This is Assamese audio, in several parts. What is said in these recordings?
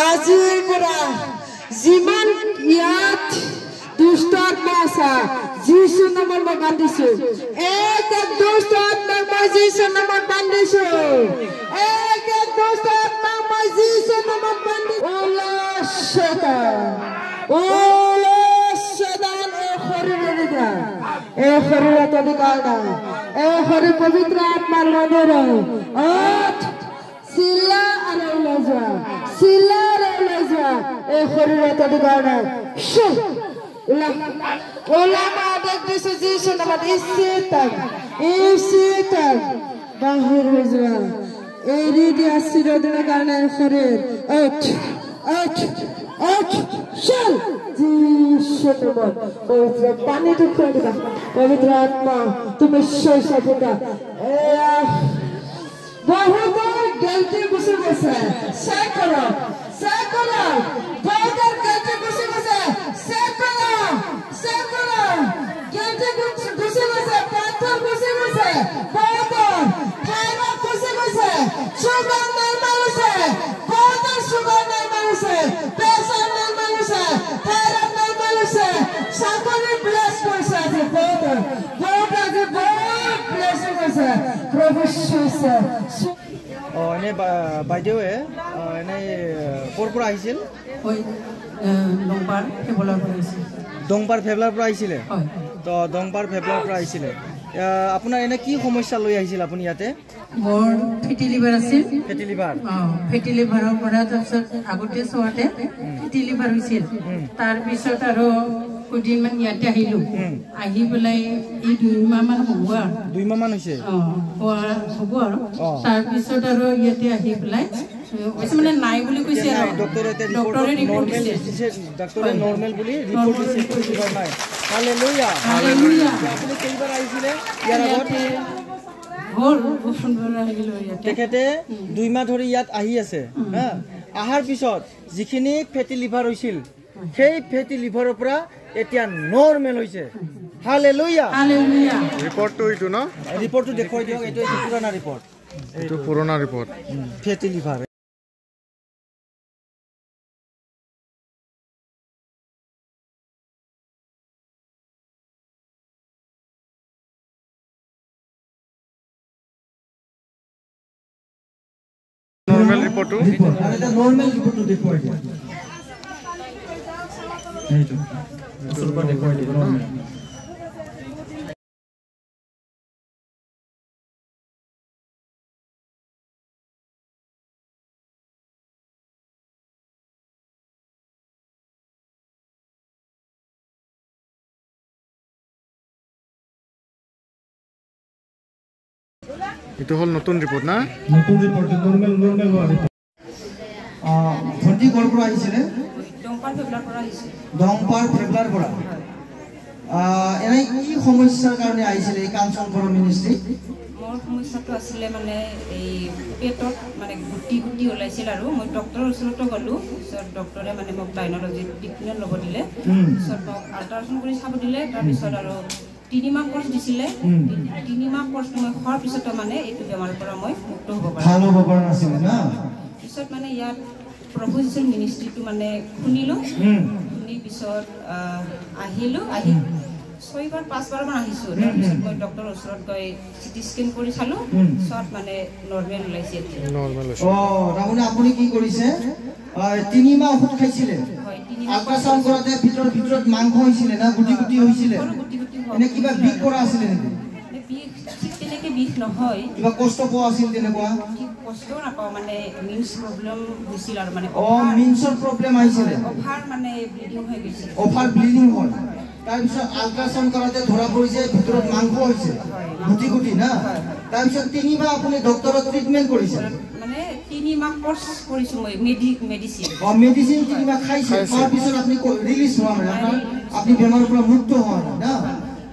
আজিৰ পৰা যিমান ইয়াত দুষ্ট আত্মা আছা যিশু নামত মই বান্ধিছো এক এক দুষ্ট আত্মাক মই যিশু নামত বান্ধিছো এক এক দুষ্ট আত্মাক মই যিশু নামত বান্ধিছো ওলা শয়তান ওলা এই শৰীৰত অধিকাৰ নাই এই শৰীৰ পবিত্ৰ আত্মাৰ মন্দিৰ অথ চিলা আৰু ওলাই যোৱা চিলা আৰু ওলাই যোৱা এই শৰীৰত অধিকাৰ নাই শু ওলা ওলা মা দেখ দিছো যিশু নামত ইচিতাক ইচিতাক বাহিৰ হৈ যোৱা এৰি দিয়া চিৰদিনৰ কাৰণে এই শৰীৰ অথ অথ অথ চল যিশু নামত পবিত্ৰ পানীটো খুৱাই দিবা পবিত্ৰ আত্মা তুমি শৈশৱ ফুটা এয়া বহুতৰ গেলটি গুচি গৈছে। চেক কৰক চেক কৰক বহুতৰ গেলটি গুচি গৈছে। চেক কৰক চেক কৰক গেলটি গুচি গৈছে পাথৰ গুচি গৈছে। বহুতৰ থাইৰয়ড গুচি গৈছে। চুগাৰ নৰ্মেল হৈছে বহুতৰ চুগাৰ নৰ্মেল হৈছে প্ৰভু চুইছে অঁ এনেই বা- বাইদেৱে অঁ, এনেই ক'ৰ পৰা আহিছিল? দংপাৰ ফেবলাৰ পৰা আহিছিলে। তো দংপাৰ ফেবলাৰ পৰা আহিছিলে। আহ, আপোনাৰ এনে কি সমস্যা লৈ আহিছিল আপুনি ইয়াতে? মোৰ ফেটি লিভাৰ আছিল। Fatty liver? অঁ ফেটি লিভাৰৰ পৰা তাৰপিছত আগতে চোৱাতে ফেটি লিভাৰ হৈছিল। তাৰপিছত আৰু কেইদিনমান ইয়াতে আহিলোঁ আহি পেলাই এই দুইমাহ মান হ'ব আৰু দুই মাহমান হৈছে অঁ হ'ব আৰু। তাৰপিছত আৰু ইয়াতে আহি পেলাই কৈছে মানে নাই বুলি কৈছে আৰু ডক্টৰে এতিয়া ডক্টৰে ৰিপৰ্ট নৰ্মেল দিছে দিছে ডক্টৰে হয়। নৰ্মেল বুলি ৰিপৰ্ট নৰ্মেল দিছে report দিছে। লিভাৰ নাই হালেলুয়া হালেলুয়া। আপুনি কেইবাৰ আহিছিলে ইয়াৰ আগত ইয়াতে হ'ল বসুন্ধৰা আহিলোঁ ইয়াতে তেখেতে দুই মাহ ধৰি ইয়াত আহি আছে হা অহাৰ পিছত যিখিনি ফেটি লিভাৰ হৈছিল সেই ফেটি লিভাৰৰ পৰা এতিয়া নৰ্মেল হৈছে। হালেলুয়া হালেলুয়া ৰিপৰ্টটো এইটো ন? ৰিপৰ্টটো দেখুৱাই দিয়ক এইটো এইটো পুৰণা ৰিপৰ্ট এইটো পুৰণা ৰিপৰ্ট ফেটি লিভাৰ। নৰ্মেল ৰিপৰ্টটো নৰ্মেল দেখুৱাই দিয়ক দিব নৰ্মেল এইটো হ'ল নতুন ৰিপৰ্ট না নতুন ৰিপৰ্ট নৰ্মেল নৰ্মেল হোৱা ক'ৰ পৰা আহিছিলে দংপাৰ ফেব্লাৰ পৰা এনেই কি সমস্যাৰ কাৰণে আহিছিলে এই কাঞ্চন কৰ মিনিষ্ট্ৰী মোৰ সমস্যাটো আছিলে মানে এই পেটত মানে গুটি গুটি ওলাইছিল আৰু। মই ডক্টৰৰ ওচৰতো গ'লোঁ। পিছত ডক্টৰে মানে মোক ডাইনলজিত ট্ৰিটমেণ্ট ল'ব দিলে। পিছত মোক আল্ট্ৰাচাউণ্ড কৰি চাব দিলে। তাৰপিছত আৰু তিনিমাহ কৰ্চ দিছিলে। তিনি- তিনিমাহ কৰ্চটো মই খোৱাৰ পিছতো মানে এইটো বেমাৰৰ পৰা মই মুক্ত হ'ব পাৰিম ভাল হ'ব পৰা নাছিলে না? পিছত মানে ইয়াত প্ৰভু যীশুৰ মিনিষ্ট্ৰিটো মানে শুনিলোঁ। শুনি পিছত আহ, আহিলোঁ। আহি ছয়বাৰ পাঁচবাৰমান আহিছোঁ। তাৰপিছত মই ডক্টৰৰ ওচৰত গৈ চিটি স্কেন কৰি চালোঁ। চব মানে নৰ্মেল ওলাইছে। তাৰমানে আপুনি কি কৰিছে? আহ, তিনিমাহ ঔষধ খাইছিলে। হয় তিনি আল্ট্ৰাচাউণ্ড কৰোঁতে ভিতৰত ভিতৰত মাংস হৈছিলে না গুটি গুটি হৈছিলে? সৰু গুটি গুটি হয়। এনে কিবা বিষ কৰা আছিলে নেকি? মানে বিষ ঠিক তেনেকৈ বিষ নহয়। কিবা কষ্ট পোৱা আছিল তেনেকুৱা? ঠিক কষ্টও নাপাওঁ মানে মিনছ প্ৰব্লেম হৈছিল আৰু মানে অ মিনছৰ প্ৰব্লেম আহিছিলে। অভাৰ মানে ব্লিডিং হৈ গৈছিল। অভাৰ ব্লিডিং হ'ল। তাৰপিছত আল্ট্ৰাচাউণ্ড কৰাতে ধৰা পৰিছে ভিতৰত মাংস হৈছে। গুটি গুটি না? তাৰপিছত তিনিবাৰ আপুনি ডক্টৰৰ ট্ৰিটমেণ্ট কৰিছে। মানে তিনি মাহ কৰ্চ কৰিছোঁ মই মেডি মেডিচিন অ মেডিচিন তিনিবাৰ খাইছে। খোৱাৰ পিছত আপুনি ৰিলিজ হোৱা নাই আপোনাৰ আপুনি বেমাৰৰ পৰা মুক্ত হোৱা নাই না?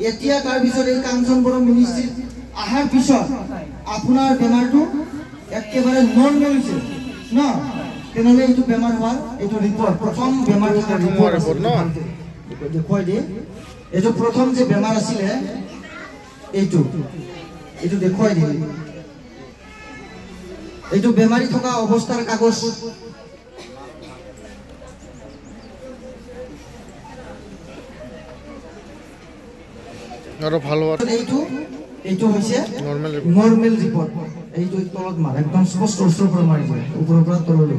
এতিয়া তাৰপিছত এই কাঞ্চন বড়ো মিনিষ্ট্ৰীত অহাৰ পিছত আপোনাৰ বেমাৰটো একেবাৰে নৰ্মেল হৈছে ন তেনেহ'লে এইটো বেমাৰ হোৱাৰ এইটো ৰিপৰ্ট প্ৰথম বেমাৰ থকা ৰিপৰ্ট report ন? দেখুৱাই দিয়ে। এইটো প্ৰথম যে বেমাৰ আছিলে এইটো। এইটো দেখুৱাই দিবি এইটো বেমাৰী থকা অৱস্থাৰ কাগজ। আৰু ভাল হোৱাত এইটো এইটো হৈছে নৰ্মেল নৰ্মেল ৰিপৰ্ট এইটো তলত মাৰ একদম স্পষ্ট ওচৰৰ পৰা মাৰি যায় ওপৰৰ পৰা তললৈ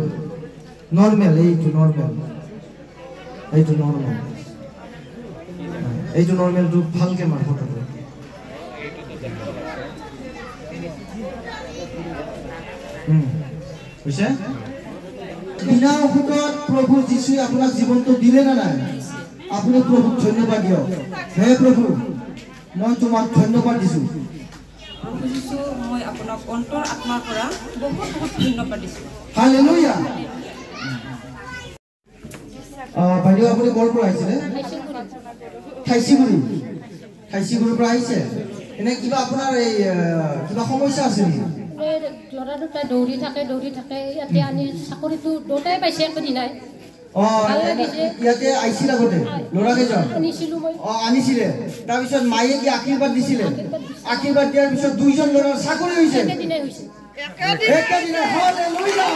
নৰ্মেল এইটো নৰ্মেল এইটো নৰ্মেল এইটো নৰ্মেলটো ভালকে মাৰ উম, হৈছে বিনা ঔষধত প্ৰভু যীশুৱে আপোনাক জীৱনটো দিলে নে নাই? আপুনি প্ৰভুক ধন্যবাদ দিয়ক। হে প্ৰভু মই তোমাক ধন্যবাদ দিছোঁ। প্ৰভু যীশু মই আপোনাক অন্তৰ আত্মাৰ পৰা বহুত বহুত ধন্যবাদ দিছোঁ। হালেলুয়া। অ' বাইদেউ আপুনি ক'ৰ পৰা আহিছিলে? ঠাইচিগুৰি ঠাইচিগুৰিৰ পৰা আহিছে? এনে কিবা আপোনাৰ এই আহ, কিবা সমস্যা আছে নেকি? এই ল'ৰা দুটাই দৌৰি থাকে দৌৰি থাকে ইয়াতে আনি চাকৰিটো দুটাই পাইছে একো নাই অ ইয়াতে আহিছিল আগতে ল'ৰা কেইজন আনিছিলোঁ মই। অ আনিছিলে। তাৰপিছত মায়ে কি আশীৰ্বাদ দিছিলে? আশীৰ্বাদ দিয়াৰ পিছত দুইজন ল'ৰাৰ চাকৰি হৈছে। একেদিনাই হৈছে। একেদিনাই হালেলুয়া।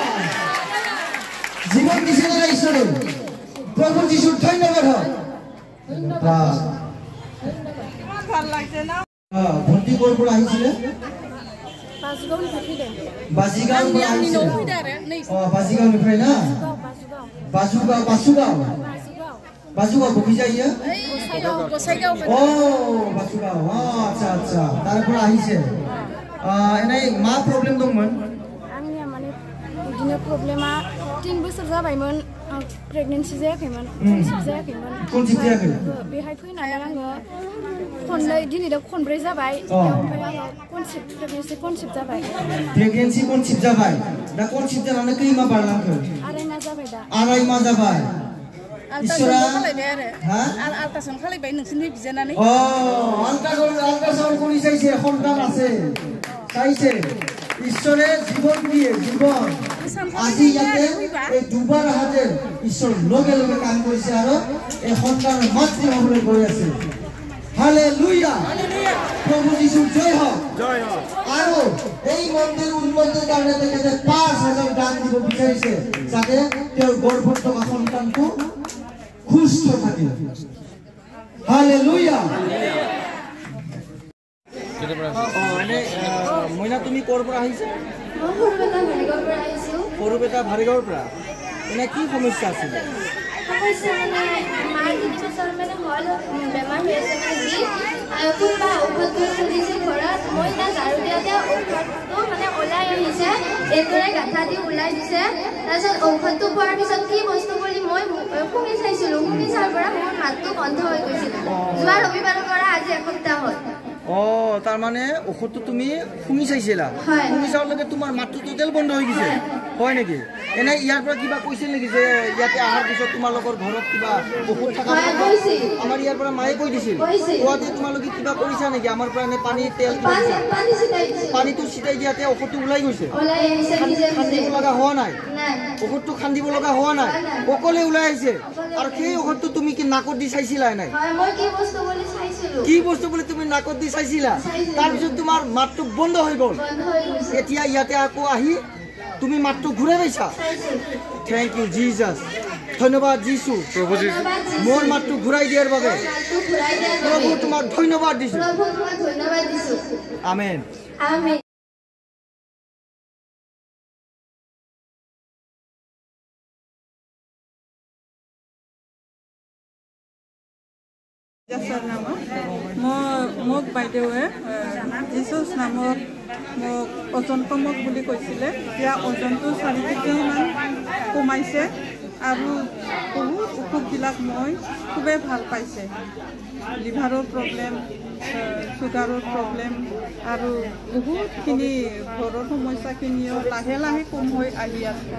জীৱন দিছিলে না ঈশ্বৰে প্ৰভু যীশুৰ ধন্যবাদ হওক বাহ। অ, ভণ্টি ক'ৰ পৰা আহিছিলে? পাঁচগাঁও থাকি দে বাজিগাঁৱৰ পৰা আহিছিলে। অ বাজিগাঁও নিফাই না বাজুগাঁও। বাসুগাঁও বাজুগাঁও বকি যায় ইয়া অ বাসুগাঁও অ আচ্ছা আচ্ছা তাৰ পৰা আহিছে আহ, এনেই मा प्रब्लेम दंमोन आंनिया माने बिदिनो प्रब्लेमा तिन बोसोर जाबायमोन प्रेगनेन्सि जायाखैमोन कनसिभ जायाखैमोन कनसिभ जायाखै? बेहाय फैनानै आङो खननै दिनै दा खनब्रै जाबाय अ। ओमफ्राय आङो कनसिभ प्रेगनेन्सि कनसिभ जाबाय प्रेगनेन्सि कनसिभ जाबाय दा कनसिभ जानानै खै मा बारलांखो आराय मा जाबाय दा आराय मा जाबाय इसोरा खालायबाय आरो हा आल्ट्रासाउन्ड खालायबाय नोंसोरनि बिजानानै অ আল্ট্রাসাউন্ড আল্ট্রাসাউন্ড কৰি চাইছে সন্তান আছে চাইছে ঈশ্বৰে জীৱন দিয়ে জীৱন আজি ইয়াতে এই দুবাৰ হাতে ঈশ্বৰ লগে লগে কাম কৰিছে আৰু এই সন্তানৰ মাতৃ হ'বলৈ গৈ আছে হালে লুইয়া প্ৰভু যীশুৰ জয় হওক আৰু এই মন্দিৰ উন্নতিৰ কাৰণে তেখেতে পাঁচ হাজাৰ দান দিব বিচাৰিছে যাতে তেওঁৰ গৰ্ভত থকা সন্তানটো সুস্থ থাকে হালে লুইয়া মইনা তুমি ক'ৰ পৰা আহিছা মই সৰুবেলা ভেৰিগাঁৱৰ পৰা এনে কি সমস্যা আছিলে ঔষধটো খোৱাৰ পিছত কি বস্তু বুলি মই শুঙি চাইছিলোঁ শুঙি চোৱাৰ পৰা মোৰ মাতটো বন্ধ হৈ গৈছিল। যোৱা ৰবিবাৰৰ পৰা আজি এসপ্তাহ হ'ল। অ তাৰমানে ঔষধটো তুমি শুনি চাইছিলা। শুনি চোৱাৰ তোমাৰ মাতটো টোটেল বন্ধ হৈ গৈছে। হয় নেকি? এনে ইয়াৰ পৰা কিবা কৈছিল নেকি যে ইয়াতে অহাৰ পিছত তোমালোকৰ ঘৰত কিবা ঔষধ থকা। আমাৰ ইয়াৰ পৰা মায়ে কৈ দিছিল। কোৱাতে তোমালোকে কিবা কৰিছা নেকি? আমাৰ পৰা এনে পানী তেল চিটাই পানীটো ছিটাই দিয়াতে ঔষধটো ওলাই গৈছে। খান্দিব লগা হোৱা নাই? ঔষধটো খান্দিব লগা হোৱা নাই? অকলে ওলাই আহিছে? আৰু সেই ঔষধটো তুমি কি নাকত দি চাইছিলা নাই? কি বস্তু বুলি তুমি নাকত দি চাইছিলা। তাৰপিছত তোমাৰ মাতটো বন্ধ হৈ গ'ল। এতিয়া ইয়াতে আকৌ আহি তুমি মাতটো ঘূৰাই পাইছা? থেংক ইউ জিজাছ ধন্যবাদ প্ৰভু যিশু। মোৰ মাতটো ঘূৰাই দিয়াৰ বাবে। প্ৰভু তোমাক ধন্যবাদ দিছো। দিছোঁ। আমেন মোক বাইদেৱে যিচুচ নামত মোক ওজন কমক বুলি কৈছিলে। এতিয়া ওজনটো চাৰি কেজিমান কমাইছে আৰু বহুত ঔষধবিলাক মই খুবেই ভাল পাইছে। লিভাৰৰ প্ৰব্লেম চুগাৰৰ প্ৰব্লেম আৰু বহুতখিনি ঘৰৰ সমস্যাখিনিও লাহে লাহে কম হৈ আহি আছে।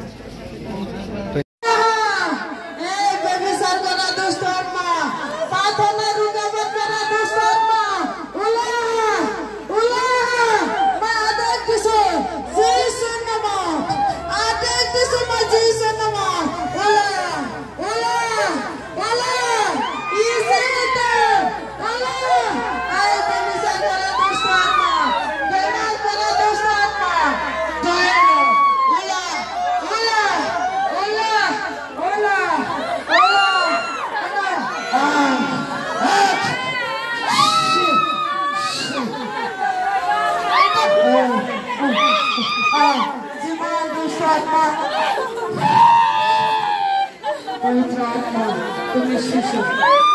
Tantra, como é que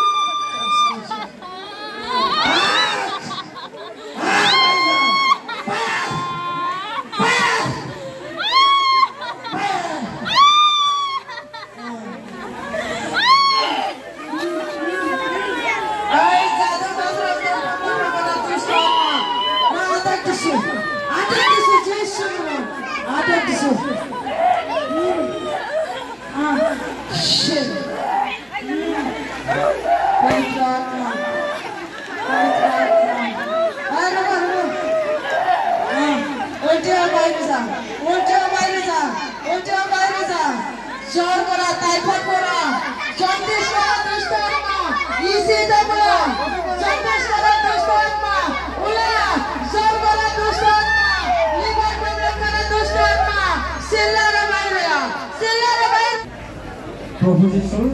প্ৰভু যীশুৰ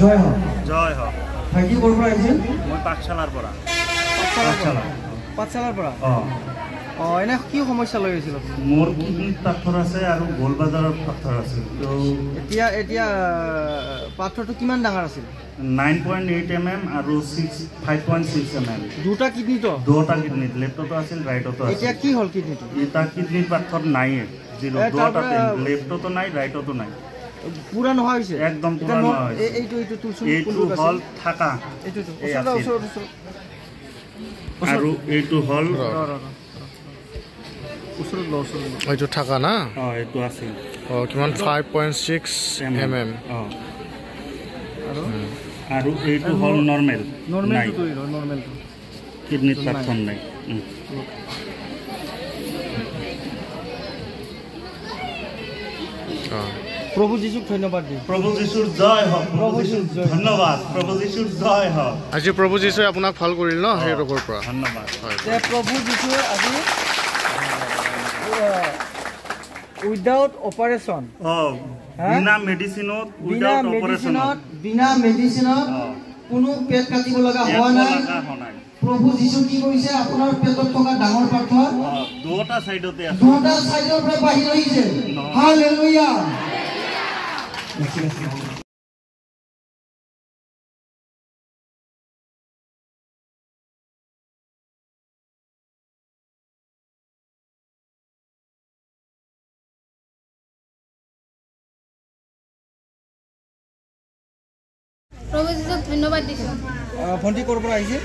জয় হওক। জয় হওক। ভাইটি ক'ৰ পৰা আহিছিল? মই পাঠশালাৰ পৰা। পাঠশালাৰ পৰা? অঁ। অঁ এনে কি সমস্যা লৈ আহিছিল? মোৰ কিডনীত পাথৰ আছে আৰু গোলবাজাৰত পাথৰ আছে। তো এতিয়া এতিয়া পাথৰটো কিমান ডাঙৰ আছিল? Nine point eight M M আৰু six five point six M M. দুটা কিডনীটো? দুটা কিডনীত। লেফ্টতো আছিল ৰাইটতো এতিয়া আছিল কি হ'ল কিডনীটো? এটা কিডনীত পাথৰ নাইয়ে। জিৰ' পৰা- লেফ্টতো নাই ৰাইটতো নাই। পুৰা নোহোৱা হৈছে একদম এতিয়া পুৰা ন- নোহোৱা হৈছে। এই- এইটো এইটো তোৰচোন এইটো? হ'ল থাকা এইটোতো এই ওচৰত আছিল। ওচৰত ওচৰত আৰু এইটো হ'ল। ওচৰত ওচৰত এইটো থাকা না অঁ এইটো আছিল অঁ কিমান five point six M M অঁ আৰু আৰু এইটো হ'ল নৰ্মেল নাই নৰ্মেলটো কৰি ল নৰ্মেলটো কিডনীত পাথৰ নাই উম। অঁ প্ৰভু যীশুক ধন্যবাদ দিম প্ৰভু যীশুৰ জয় হওক। প্ৰভু যীশুৰ। ধন্যবাদ। প্ৰভু যীশুৰ জয় হওক। আজি প্ৰভু যীশুৱে আপোনাক ভাল কৰিল ন সেই ৰোগৰ পৰা? ধন্যবাদ। যে প্ৰভু যীশুৱে আজি উইদাউট অপাৰেশ্যন? বিনা মেডিচিনত বিনা মেডিচিনত বিনা মেডিচিনত কোনো পেট কাটিব লগা হোৱা নাই। প্ৰভু যীশু কি কৰিছে? আপোনাৰ পেটত থকা ডাঙৰ পাথৰ দুটা চাইডতে আছে। দুটা চাইডৰ পৰা বাহিৰ আহিছে। হালেলুয়া প্ৰভু যীশুক ধন্যবাদ দিছোঁ। ভণ্টি ক'ৰ পৰা আহিছে?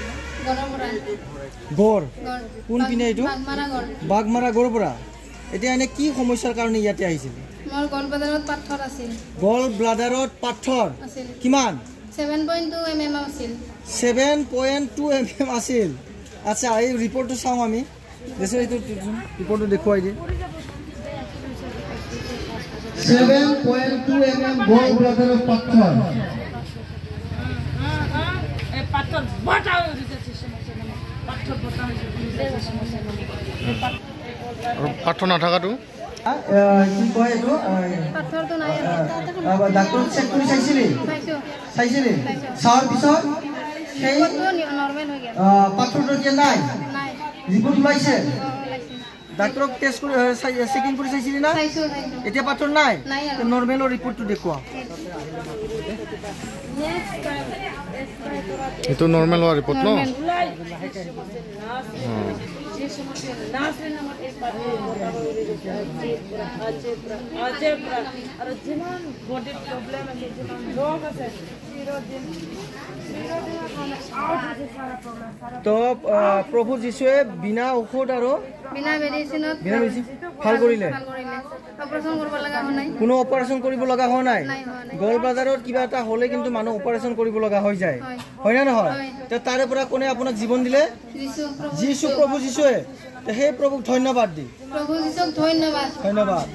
গড়। কোন পিনে এইটো? বাঘমাৰা গড়ৰ পৰা। এতিয়া এনে কি সমস্যাৰ কাৰণে ইয়াতে আহিছিল? মোৰ গড় বজাৰত পাথৰ আছিল। গল ব্লাডাৰত পাথৰ? আছিল। কিমান? Seven point two M M আছিল। Seven point two M M আছিল। আচ্ছা এই ৰিপৰ্টটো চাওঁ আমি। এইটো ৰিপৰ্টটো দেখুৱাই দিয়ে। Seven point two M M gall ব্লাডাৰত পাথৰ আৰু পাথৰ নাথাকাটো? কি কয় এইটো পাথৰটো নাই ডাক্তৰ চেক কৰি চাইছিলি চাইছোঁ চাইছিলি চোৱাৰ পিছত সেই নৰ্মেল হৈ গ'ল আহ, পাথৰটো এতিয়া নাই নাই ৰিপৰ্ট ওলাইছে অঁ, ওলাইছে। ডাক্তৰক টেষ্ট কৰি চেকিং কৰি চাইছিলি না চাইছোঁ চাইছোঁ এতিয়া পাথৰ নাই নাই আৰু। নৰ্মেলৰ ৰিপৰ্টটো দেখুৱা এইটো নৰ্মেল হোৱা ৰিপৰ্ট ন তো আহ, প্ৰভু যীশুৱে বিনা ঔষধ আৰু বিনা মেডিচিনত বিনা মেডিচিন ভাল কৰিলে? ভাল কৰিলে। অপাৰেশ্যন কৰিব লগা হোৱা নাই। কোনো অপাৰেশ্যন কৰিব লগা হোৱা নাই। গল ব্লাডাৰত কিবা এটা হ'লে কিন্তু মানুহ অপাৰেশ্যন কৰিব লগা হৈ যায়। হয়। হয় নে নহয়? হয়। তে তাৰে পৰা কোনে আপোনাক জীৱন দিলে? যিশু প্ৰভু যীশু প্ৰভু যীশুৱে। তে সেই প্ৰভুক ধন্যবাদ দি। প্ৰভু যীশুক ধন্যবাদ। ধন্যবাদ।